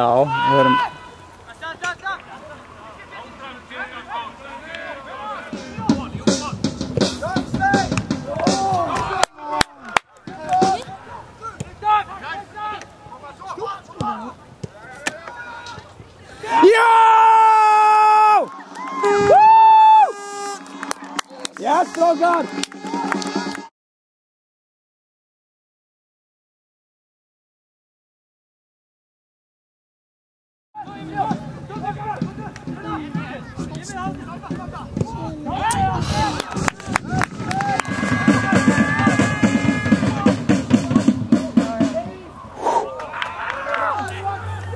now. Let him. oh God! Done.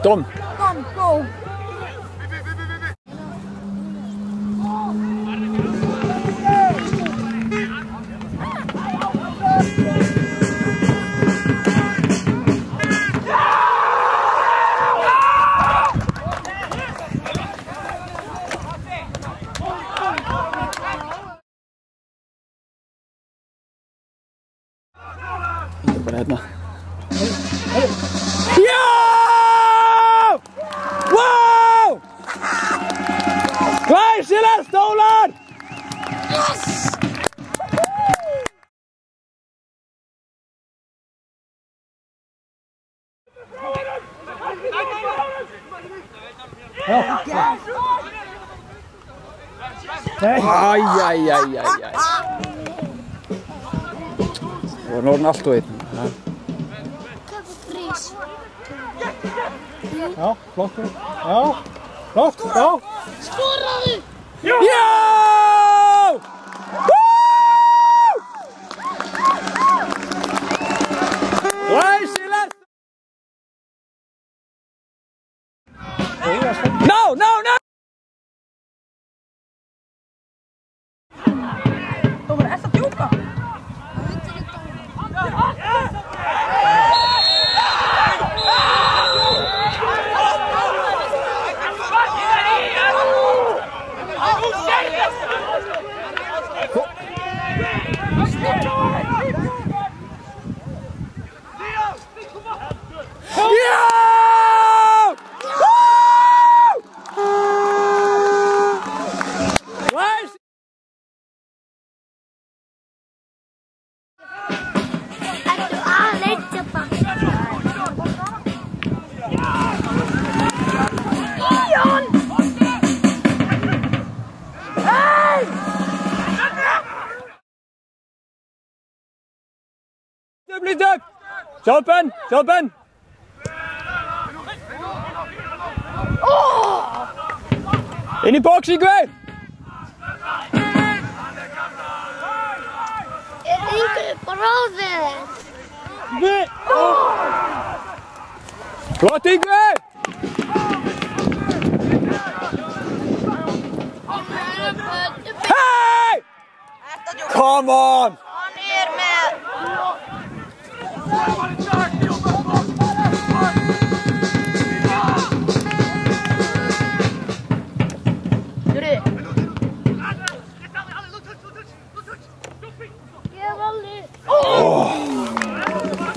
Dom, go. конкретно. Йоу! Вау! Vijf zillen stolen! Yes! ai. Það voru norðin allt og einn Nei. Hérna. Grís. Já, flott. Já, flott. Já. Skoraðu! Já! please, Doug. Jump in, Oh! In the box, you go. Bra Tigre! Hey! Come on!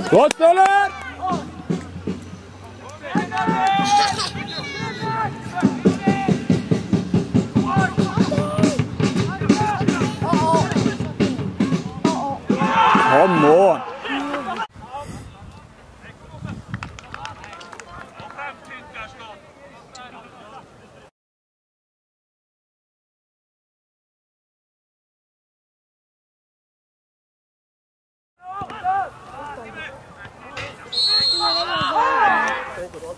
Gott, Alter!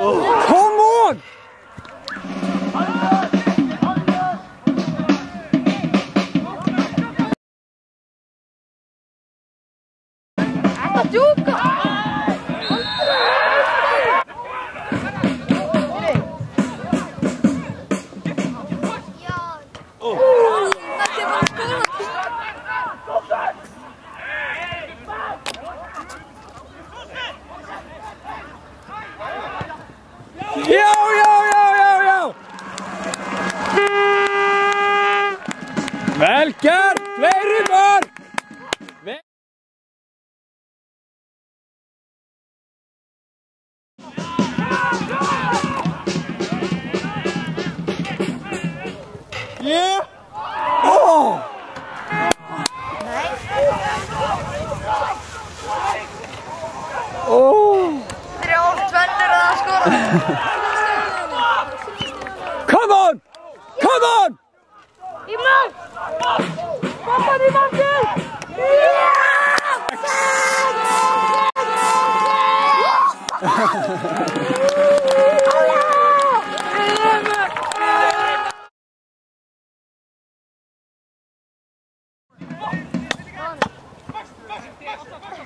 Oh. Come on! Oh. Velgerð, fleiri mörg! Yeah! Oh! Oh! Þrjálf tvennir að skora! Let's go.